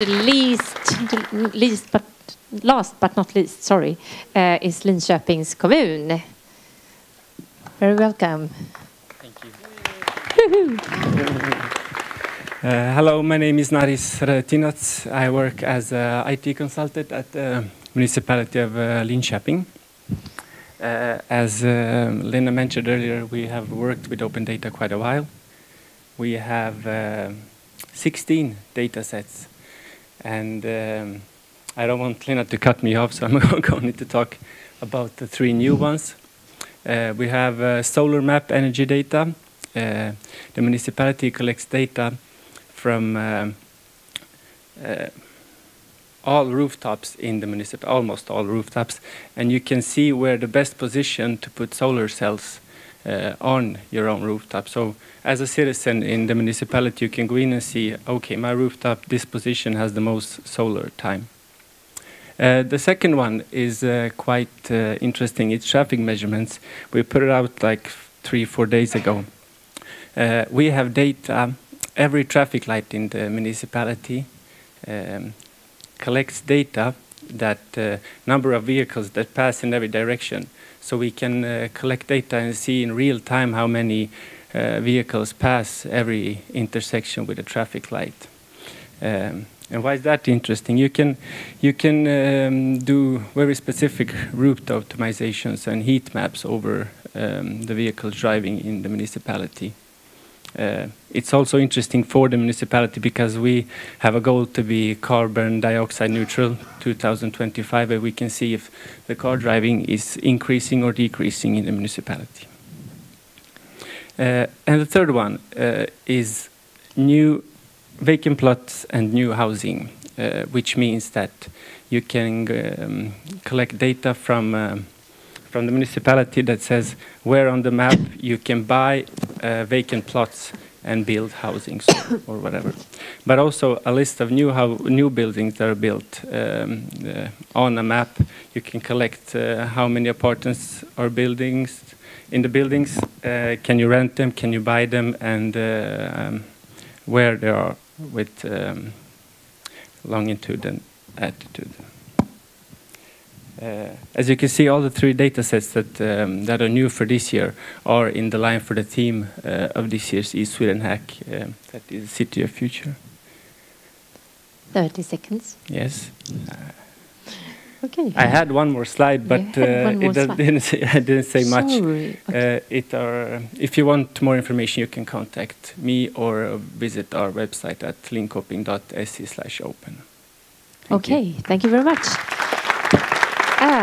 least, least but last but not least, sorry, uh, is Linköpings kommun. Very welcome. Thank you. uh, hello, my name is Naris Radetinac. I work as an IT consultant at the municipality of uh, Linköping. Uh, as uh, Lena mentioned earlier, we have worked with open data quite a while. We have uh, 16 data sets and um, I don't want Lena to cut me off, so I'm going to talk about the three new ones. Uh, we have uh, solar map energy data. Uh, the municipality collects data from um, uh, all rooftops in the municipality, almost all rooftops, and you can see where the best position to put solar cells uh, on your own rooftop. So as a citizen in the municipality, you can go in and see, okay, my rooftop, this position has the most solar time. Uh, the second one is uh, quite uh, interesting. It's traffic measurements. We put it out like three, four days ago. Uh, we have data, every traffic light in the municipality um, collects data that uh, number of vehicles that pass in every direction so we can uh, collect data and see in real time how many uh, vehicles pass every intersection with a traffic light. Um, and why is that interesting? You can, you can um, do very specific route optimizations and heat maps over um, the vehicles driving in the municipality. Uh, it's also interesting for the municipality because we have a goal to be carbon dioxide neutral 2025 and we can see if the car driving is increasing or decreasing in the municipality. Uh, and the third one uh, is new vacant plots and new housing, uh, which means that you can um, collect data from um, from the municipality that says where on the map you can buy uh, vacant plots and build housings or whatever. But also a list of new new buildings that are built um, uh, on a map. You can collect uh, how many apartments or buildings in the buildings. Uh, can you rent them? Can you buy them? And uh, um, where they are with um, longitude and altitude. Uh, as you can see, all the three data sets that, um, that are new for this year are in the line for the theme uh, of this year's East Sweden Hack, um, that is City of Future. 30 seconds. Yes. Uh, okay. I had one more slide, but uh, it slide. Didn't say, I didn't say much. Sorry. Okay. Uh, it are, if you want more information, you can contact me or visit our website at linkoping.se slash open. Okay, you. thank you very much. Ah.